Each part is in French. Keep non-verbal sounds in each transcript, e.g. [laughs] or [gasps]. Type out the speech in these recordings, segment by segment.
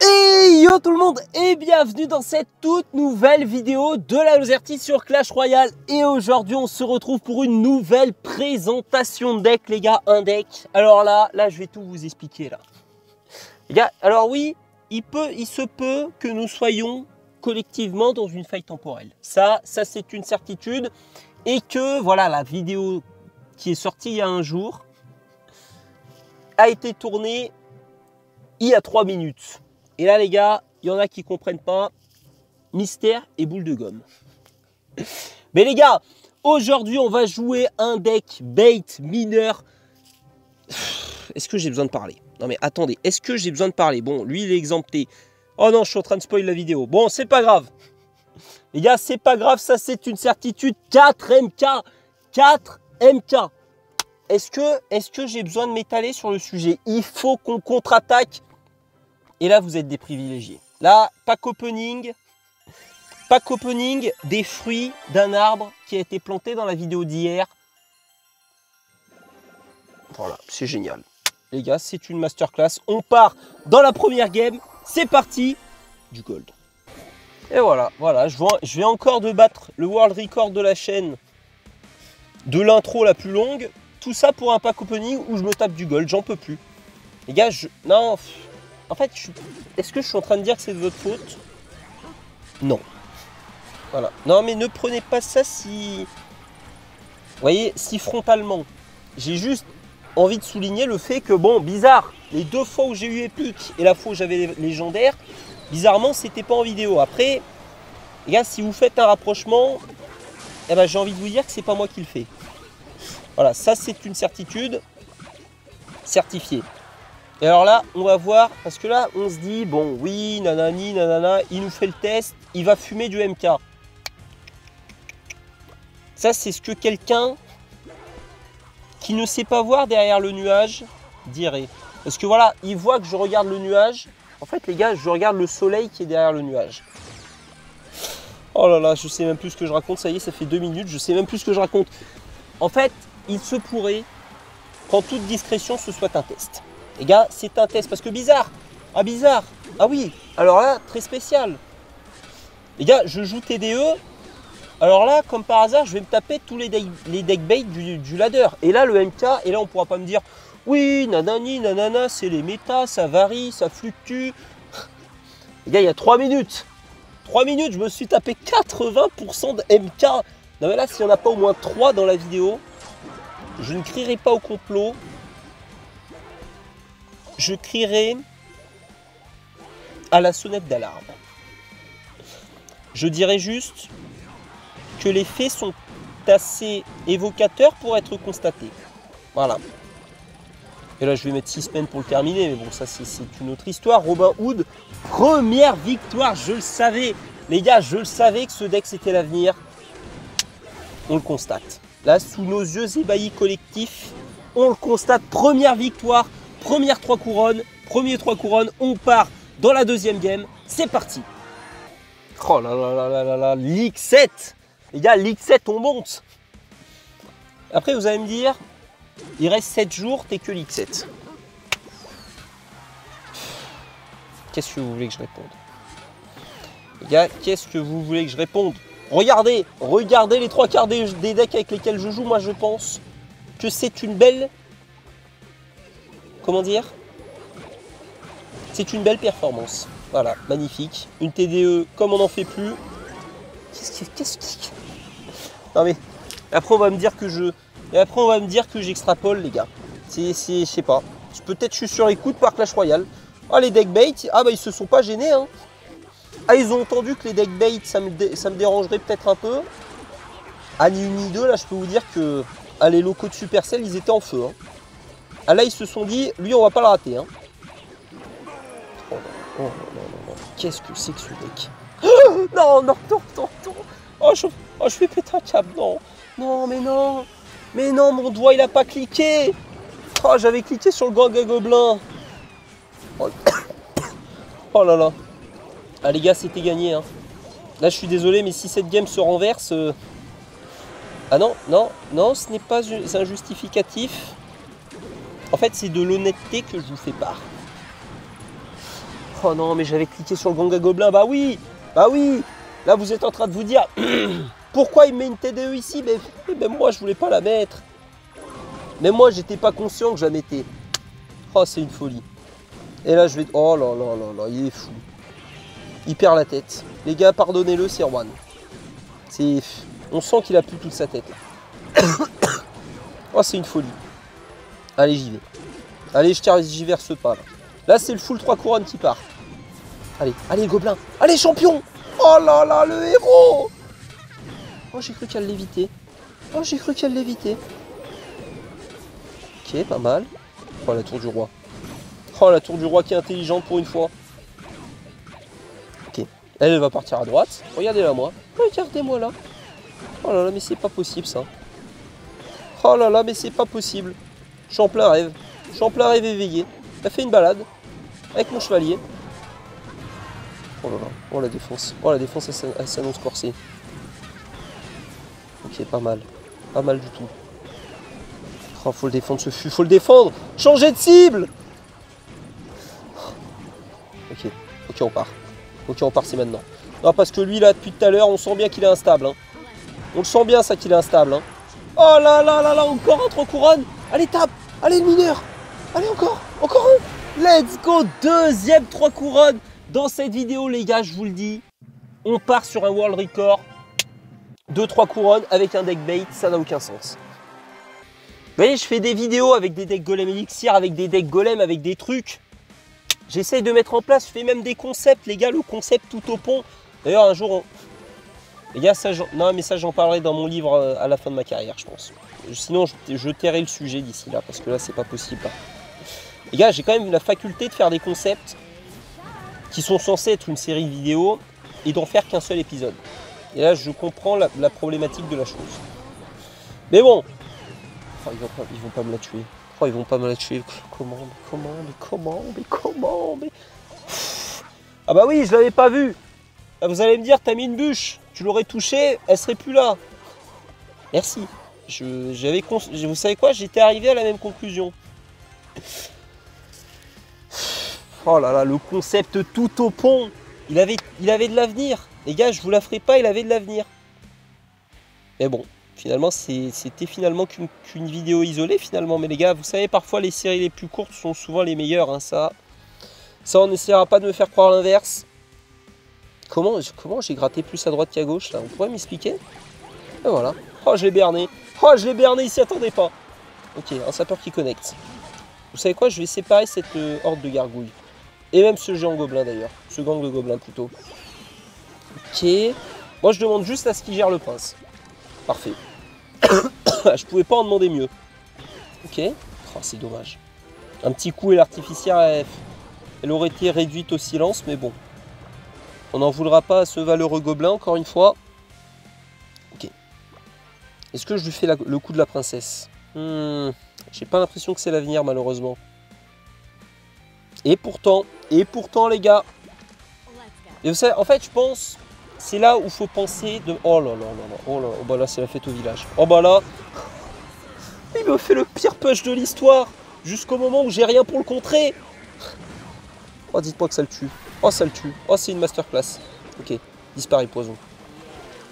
Hey yo tout le monde et bienvenue dans cette toute nouvelle vidéo de la Lozerty sur Clash Royale et aujourd'hui on se retrouve pour une nouvelle présentation de deck les gars, un deck. Alors là, là je vais tout vous expliquer là. Les gars, alors oui, il, peut, il se peut que nous soyons collectivement dans une faille temporelle. Ça, ça c'est une certitude et que voilà la vidéo qui est sortie il y a un jour a été tournée il y a 3 minutes. Et là, les gars, il y en a qui comprennent pas. Mystère et boule de gomme. [laughs] Mais les gars, aujourd'hui, on va jouer un deck bait mineur. [sighs] Est-ce que j'ai besoin de parler? Non mais attendez, est-ce que j'ai besoin de parler? Bon, lui, il est exempté. Oh non, je suis en train de spoiler la vidéo. Bon, c'est pas grave. Les gars, c'est pas grave, ça c'est une certitude. 4 MK 4 MK Est-ce que, est que j'ai besoin de m'étaler sur le sujet? Il faut qu'on contre-attaque et là, vous êtes des privilégiés. Là, pack opening, pack opening des fruits d'un arbre qui a été planté dans la vidéo d'hier. Voilà, c'est génial. Les gars, c'est une masterclass. On part dans la première game. C'est parti. Du gold. Et voilà, voilà, je, vais encore de battre le world record de la chaîne de l'intro la plus longue. Tout ça pour un pack opening où je me tape du gold. J'en peux plus. Les gars, je... Non, en fait, est-ce que je suis en train de dire que c'est de votre faute? Non. Voilà. Non, mais ne prenez pas ça si... Vous voyez, si frontalement. J'ai juste envie de souligner le fait que, bon, bizarre, les deux fois où j'ai eu épique et la fois où j'avais légendaire, bizarrement, c'était pas en vidéo. Après, les gars, si vous faites un rapprochement, eh ben, j'ai envie de vous dire que c'est pas moi qui le fais. Voilà, ça c'est une certitude certifiée. Et alors là, on va voir, parce que là, on se dit, bon, oui, nanani, nanana, il nous fait le test, il va fumer du MK. Ça, c'est ce que quelqu'un qui ne sait pas voir derrière le nuage dirait. Parce que voilà, il voit que je regarde le nuage. En fait, les gars, je regarde le soleil qui est derrière le nuage. Oh là là, je sais même plus ce que je raconte. Ça y est, ça fait deux minutes, je sais même plus ce que je raconte. En fait, il se pourrait qu'en toute discrétion, ce soit un test. Les gars, c'est un test parce que bizarre. Ah bizarre. Ah oui. Alors là, très spécial. Les gars, je joue TDE. Alors là, comme par hasard, je vais me taper tous les, deck, du, ladder. Et là, le MK, et là, on pourra pas me dire oui, nanani, nanana, c'est les méta, ça varie, ça fluctue. Les gars, il y a 3 minutes. 3 minutes, je me suis tapé 80% de MK. Non mais là, s'il n'y en a pas au moins 3 dans la vidéo, je ne crierai pas au complot je crierai à la sonnette d'alarme. Je dirais juste que les faits sont assez évocateurs pour être constatés. Voilà. Et là, je vais mettre 6 semaines pour le terminer, mais bon, ça, c'est une autre histoire. Robin Hood, première victoire, je le savais. Les gars, je le savais que ce deck, c'était l'avenir. On le constate. Là, sous nos yeux ébahis collectifs, on le constate. Première victoire Première trois couronnes, premier trois couronnes, on part dans la deuxième game. C'est parti. Oh là là là là là là, Ligue 7 Les gars, Ligue 7, on monte Après, vous allez me dire, il reste 7 jours, t'es que Ligue 7. Qu'est-ce que vous voulez que je réponde? Les gars, qu'est-ce que vous voulez que je réponde? Regardez, regardez les trois quarts des decks avec lesquels je joue. Moi, je pense que c'est une belle comment dire? C'est une belle performance. Voilà, magnifique. Une TDE comme on n'en fait plus. Qu'est-ce que... Non mais, après on va me dire que je... Et après on va me dire que j'extrapole les gars. C'est, je sais pas. Peut-être je suis sur écoute par Clash Royale. Ah les deck bait, ah bah ils se sont pas gênés hein. Ah ils ont entendu que les deck bait ça me, ça me dérangerait peut-être un peu. Ah ni une ni deux là je peux vous dire que ah, les locaux de Supercell ils étaient en feu. Hein. Ah là, ils se sont dit, lui, on va pas le rater. Hein. Qu'est-ce que c'est que ce deck [gasps] Non, non, non, non, non. Oh, je, oh, je vais péter un câble. Non, non, mais non. Mais non, mon doigt, il a pas cliqué. Oh, j'avais cliqué sur le grand gobelin. Oh. [coughs] oh, là là. Ah, les gars, c'était gagné. Hein. Là, je suis désolé, mais si cette game se renverse... Euh, ah non, non, non, ce n'est pas un justificatif. En fait, c'est de l'honnêteté que je vous fais part. Oh non, mais j'avais cliqué sur le Ganga Gobelin. Bah oui Bah oui Là, vous êtes en train de vous dire [clears throat] pourquoi il met une TDE ici? Mais, moi, je voulais pas la mettre. Même moi, j'étais pas conscient que je la mettais. Oh, c'est une folie. Et là, je vais... Oh là là là là, il est fou. Il perd la tête. Les gars, pardonnez-le. C'est... On sent qu'il a plus toute sa tête. [coughs] oh, c'est une folie. Allez, j'y vais. Allez, j'y verse pas. Là, là c'est le full 3 couronnes qui part. Allez, allez, gobelin. Allez, champion Oh là là, le héros Oh, j'ai cru qu'elle l'évitait. Oh, j'ai cru qu'elle l'évitait. Ok, pas mal. Oh, la tour du roi. Oh, la tour du roi qui est intelligente pour une fois. Ok. Elle, elle va partir à droite. Regardez-la, moi. Regardez-moi là. Oh là là, mais c'est pas possible, ça. Oh là là, mais c'est pas possible. Plein rêve. Plein rêve éveillé. Elle fait une balade. Avec mon chevalier. Oh là là. Oh la défense. Oh la défense, elle s'annonce corsée. Ok, pas mal. Pas mal du tout. Oh, faut le défendre ce fût. Faut le défendre. Changer de cible Ok. Ok, on part. Ok, on part, c'est maintenant. Non, parce que lui, là, depuis tout à l'heure, on sent bien qu'il est instable. Hein. On le sent bien, ça, qu'il est instable. Hein. Oh là là là là, encore un 3 couronnes. Allez, tape. Allez, le mineur. Allez, encore. Encore un. Let's go. Deuxième 3 couronnes. Dans cette vidéo, les gars, je vous le dis, on part sur un world record. 2-3 couronnes avec un deck bait, ça n'a aucun sens. Vous voyez, je fais des vidéos avec des decks golem elixir, avec des decks golem, avec des trucs. J'essaye de mettre en place, je fais même des concepts, les gars, le concept tout au pont. D'ailleurs, un jour, les gars, ça, non, mais ça, j'en parlerai dans mon livre euh, à la fin de ma carrière, je pense. Sinon, je, tairai le sujet d'ici là, parce que là, c'est pas possible. Les gars, j'ai quand même la faculté de faire des concepts qui sont censés être une série de vidéos et d'en faire qu'un seul épisode. Et là, je comprends la, problématique de la chose. Mais bon, oh, ils, vont pas, me la tuer. Oh, ils vont pas me la tuer. Comment comment comment comment. Ah bah oui, je l'avais pas vu. Ah, vous allez me dire, t'as mis une bûche. Tu l'aurais touchée, elle serait plus là. Merci. Je, j'avais vous savez quoi J'étais arrivé à la même conclusion. Oh là là, le concept tout au pont. Il avait, de l'avenir. Les gars, je vous la ferai pas, il avait de l'avenir. Mais bon, finalement, c'était finalement qu'une vidéo isolée finalement. Mais les gars, vous savez, parfois les séries les plus courtes sont souvent les meilleures. Hein, ça, ça, on n'essaiera pas de me faire croire l'inverse. Comment, j'ai gratté plus à droite qu'à gauche là? On pourrait m'expliquer? Et voilà. Oh, je l'ai berné. Oh, je l'ai berné, il s'y attendait pas. Ok, un sapeur qui connecte. Vous savez quoi? Je vais séparer cette euh, horde de gargouilles. Et même ce géant gobelin d'ailleurs. Ce gang de gobelins plutôt. Ok. Moi je demande juste à ce qu'il gère le prince. Parfait. [coughs] je pouvais pas en demander mieux. Ok. Oh, c'est dommage. Un petit coup et l'artificière, elle, aurait été réduite au silence, mais bon. On n'en voudra pas à ce valeureux gobelin, encore une fois. Ok. Est-ce que je lui fais le coup de la princesse? Hmm. J'ai pas l'impression que c'est l'avenir, malheureusement. Et pourtant, et pourtant les gars, et vous savez, en fait je pense, c'est là où faut penser de... Oh là là là là, oh là, oh bah là c'est la fête au village. Oh bah là, [laughs] il me fait le pire push de l'histoire, jusqu'au moment où j'ai rien pour le contrer. Oh dites-moi que ça le tue. Oh ça le tue. Oh c'est une masterclass. Ok, disparaît poison.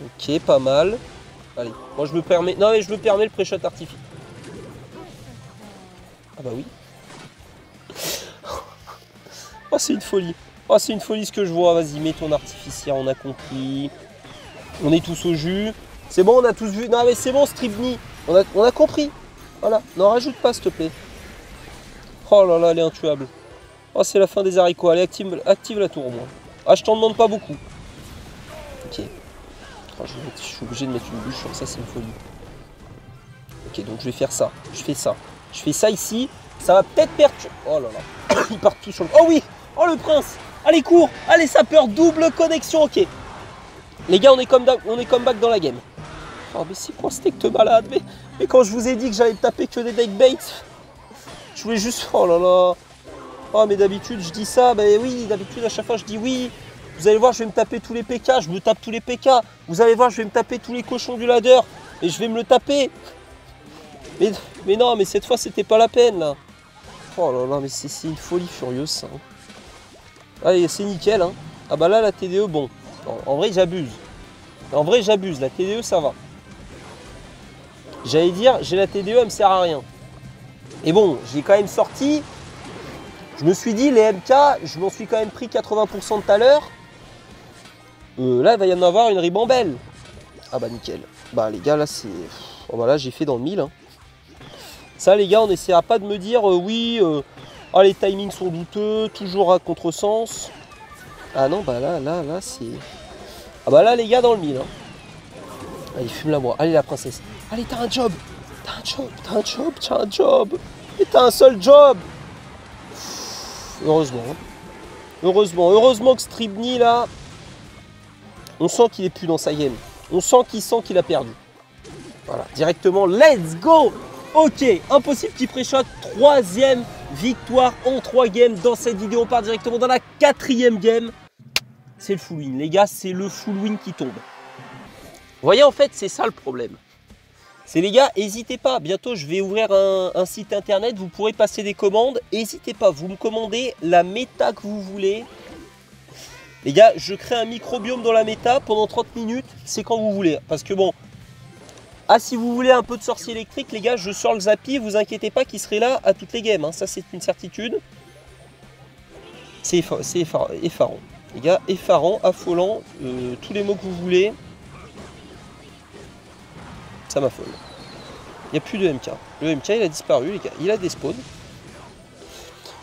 Ok, pas mal. Allez, moi je me permets... Non mais je me permets le pré-shot. Ah bah oui. [laughs] Oh, c'est une folie. Oh, c'est une folie ce que je vois. Vas-y, mets ton artificier, on a compris. On est tous au jus. C'est bon, on a tous vu. Non, mais c'est bon, Stribni. On a, on a compris. Voilà. N'en rajoute pas, s'il te plaît. Oh là là, elle est intuable. Oh, c'est la fin des haricots. Allez, active, la tour au moins. Ah, je t'en demande pas beaucoup. Ok. Oh, je, suis obligé de mettre une bûche ça, c'est une folie. Ok, donc je vais faire ça. Je fais ça. Je fais ça ici. Ça va peut-être perturber. Oh là là. [coughs] Ils partent tous sur le. Oh oui Oh le prince Allez cours Allez sapeur Double connexion ok Les gars on est comme, on est back dans la game. Oh mais c'est quoi ce deck de balade mais, quand je vous ai dit que j'allais taper que des deck bait Je voulais juste... Oh là là Oh mais d'habitude je dis ça, bah oui d'habitude à chaque fois je dis oui Vous allez voir je vais me taper tous les PK, je me tape tous les PK Vous allez voir je vais me taper tous les cochons du ladder Et je vais me le taper mais, non mais cette fois c'était pas la peine là Oh là là mais c'est une folie furieuse ça hein. Allez, c'est nickel. Hein. Ah bah là, la TDE, bon. En, vrai, j'abuse. En vrai, j'abuse. La TDE, ça va. J'allais dire, j'ai la TDE, elle me sert à rien. Et bon, j'ai quand même sorti. Je me suis dit, les MK, je m'en suis quand même pris 80% tout à l'heure. Euh, là, il va y en avoir une ribambelle. Ah bah nickel. Bah les gars, là, c'est... Oh bah là, j'ai fait dans le mille. Hein. Ça, les gars, on n'essaiera pas de me dire, euh, oui, euh, oh, les timings sont douteux, toujours à contresens. Ah non, bah là, là, là, c'est... Ah bah là, les gars, dans le mille. Hein. Allez, fume-la moi. Allez, la princesse. Allez, t'as un job. T'as un job, t'as un job, t'as un job. Et t'as un seul job. Heureusement. Hein. Heureusement. Heureusement que Stribni, là, on sent qu'il est plus dans sa game. On sent qu'il sent qu'il a perdu. Voilà, directement, let's go Ok, impossible qu'il préchote troisième victoire en trois games dans cette vidéo. On part directement dans la quatrième game. C'est le full win. Les gars, c'est le full win qui tombe. Vous voyez, en fait, c'est ça le problème. C'est les gars, n'hésitez pas. Bientôt, je vais ouvrir un, site internet. Vous pourrez passer des commandes. N'hésitez pas, vous me commandez la méta que vous voulez. Les gars, je crée un microbiome dans la méta pendant 30 minutes, c'est quand vous voulez. Parce que bon, ah si vous voulez un peu de sorcier électrique, les gars, je sors le Zappy, vous inquiétez pas qu'il serait là à toutes les games. Hein. Ça c'est une certitude. C'est effarant. Les gars, effarant, affolant, euh, tous les mots que vous voulez. Ça m'affole. Il n'y a plus de MK. Le MK il a disparu les gars, il a des spawns.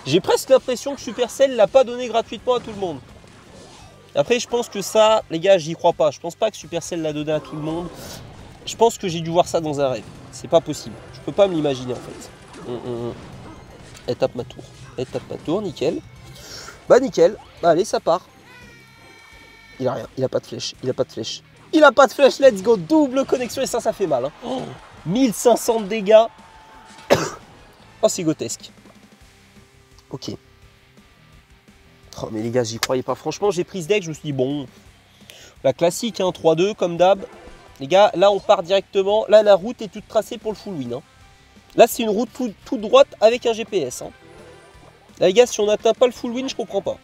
J'ai presque l'impression que Supercell l'a pas donné gratuitement à tout le monde. Après, je pense que ça, les gars, j'y crois pas. Je pense pas que Supercell l'a donné à tout le monde. Je pense que j'ai dû voir ça dans un rêve. C'est pas possible. Je peux pas me l'imaginer en fait. Hum, hum, hum. Elle tape ma tour. Elle tape ma tour, nickel. Bah nickel. Bah allez, ça part. Il a rien. Il a pas de flèche. Il a pas de flèche. Il a pas de flèche. Let's go. Double connexion et ça, ça fait mal. Hein. 1500 de dégâts. [coughs] oh, c'est grotesque. Ok. Oh, mais les gars, j'y croyais pas. Franchement, j'ai pris ce deck, je me suis dit, bon, la classique, hein, 3-2 comme d'hab. Les gars, là, on part directement. Là, la route est toute tracée pour le full win. Hein. Là, c'est une route toute droite avec un GPS. Hein. Là, les gars, si on n'atteint pas le full win, je comprends pas.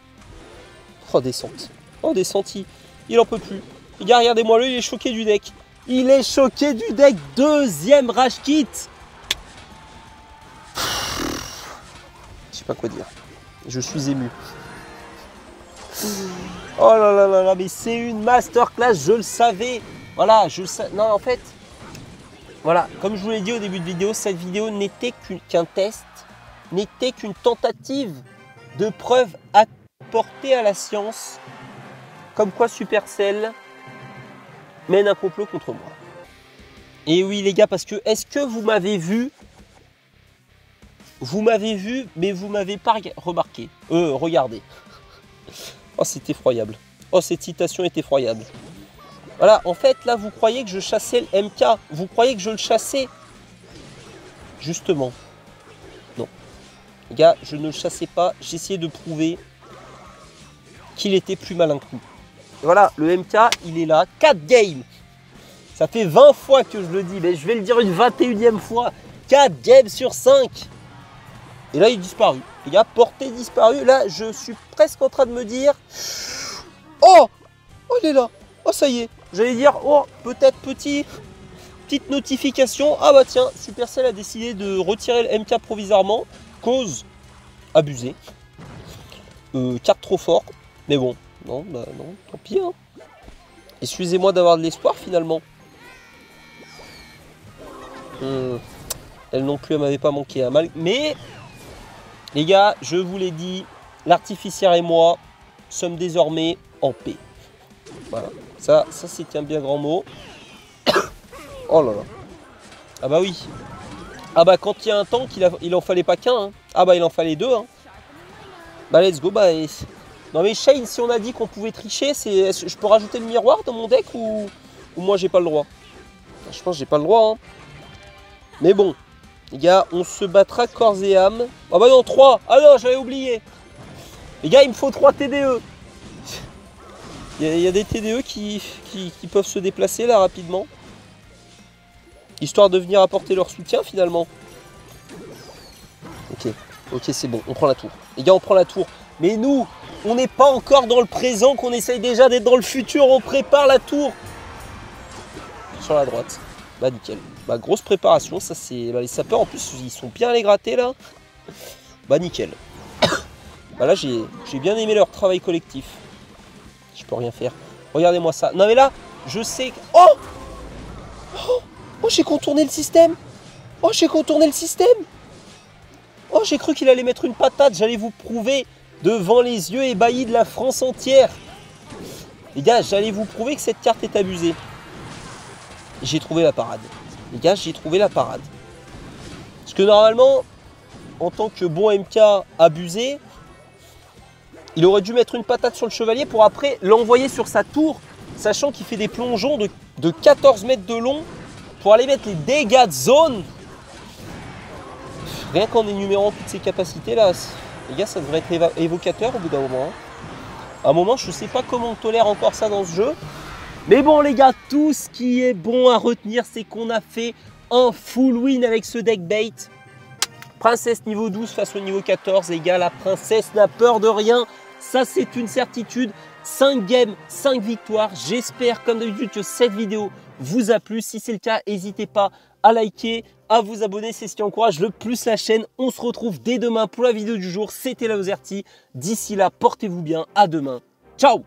Oh, descente. Oh, descente, il, il en peut plus. Les gars, regardez-moi le, il est choqué du deck. Il est choqué du deck. Deuxième rage kit. Je sais pas quoi dire. Je suis ému. Oh là là là là, mais c'est une masterclass, je le savais. Voilà, je le savais. Non, en fait, voilà, comme je vous l'ai dit au début de vidéo, cette vidéo n'était qu'un test, n'était qu'une tentative de preuve apportée à la science, comme quoi Supercell mène un complot contre moi. Et oui les gars, parce que est-ce que vous m'avez vu? Vous m'avez vu, mais vous m'avez pas remarqué. Euh, regardez. [laughs] Oh, c'est effroyable. Oh, cette citation est effroyable. Voilà, en fait, là, vous croyez que je chassais le MK. Vous croyez que je le chassais? Justement. Non. Les gars, je ne le chassais pas. J'essayais de prouver qu'il était plus malin que nous. Voilà, le MK, il est là. 4 games. Ça fait 20 fois que je le dis, mais je vais le dire une 21e fois. 4 games sur 5. Et là, il est disparu. Les gars, portée disparu. Là, je suis presque en train de me dire... Oh Oh, il est là. Oh, ça y est. J'allais dire, oh, peut-être petit... Petite notification. Ah bah tiens, Supercell a décidé de retirer le MK provisoirement. Cause abusée. Euh, carte trop fort. Mais bon, non, bah non, tant pis. Hein. Excusez-moi d'avoir de l'espoir finalement. Hmm. Elle non plus, elle m'avait pas manqué à mal. Mais les gars, je vous l'ai dit, l'artificière et moi sommes désormais en paix. Voilà, ça, ça c'était un bien grand mot. [coughs] oh là là. Ah bah oui. Ah bah quand il y a un qu'il il en fallait pas qu'un. Hein. Ah bah il en fallait deux. Hein. Bah let's go. Bah, Non mais Shane, si on a dit qu'on pouvait tricher, c'est je peux rajouter le miroir dans mon deck ou, moi j'ai pas le droit? Je pense que j'ai pas le droit. Hein. Mais bon, les gars, on se battra corps et âme. Ah bah non, 3 Ah non, j'avais oublié Les gars, il me faut 3 TDE il y, a, des TDE qui, peuvent se déplacer là rapidement. Histoire de venir apporter leur soutien finalement. Ok, ok c'est bon, on prend la tour. Les gars, on prend la tour. Mais nous, On n'est pas encore dans le présent, qu'on essaye déjà d'être dans le futur. On prépare la tour. Sur la droite. Bah nickel. Bah grosse préparation, ça c'est... Bah, les sapeurs en plus ils sont bien les gratter là. Bah nickel. [coughs] bah là j'ai bien aimé leur travail collectif. Je peux rien faire. Regardez-moi ça. Non mais là, je sais que... Oh Oh, oh j'ai contourné le système Oh j'ai contourné le système Oh j'ai cru qu'il allait mettre une patate, j'allais vous prouver devant les yeux ébahis de la France entière. Les gars, j'allais vous prouver que cette carte est abusée. J'ai trouvé la parade. Les gars, j'ai trouvé la parade. Parce que normalement, en tant que bon MK abusé, il aurait dû mettre une patate sur le chevalier pour après l'envoyer sur sa tour, sachant qu'il fait des plongeons de, de 14 mètres de long pour aller mettre les dégâts de zone. Rien qu'en énumérant toutes ces capacités là, les gars, ça devrait être évocateur au bout d'un moment. Hein. À un moment, je ne sais pas comment on tolère encore ça dans ce jeu. Mais bon les gars, tout ce qui est bon à retenir, c'est qu'on a fait un full win avec ce deck bait. Princesse niveau 12 face au niveau 14, les gars, la princesse n'a peur de rien. Ça, c'est une certitude. 5 games, 5 victoires. J'espère, comme d'habitude, que cette vidéo vous a plu. Si c'est le cas, n'hésitez pas à liker, à vous abonner. C'est ce qui encourage le plus la chaîne. On se retrouve dès demain pour la vidéo du jour. C'était la. D'ici là, portez-vous bien. À demain. Ciao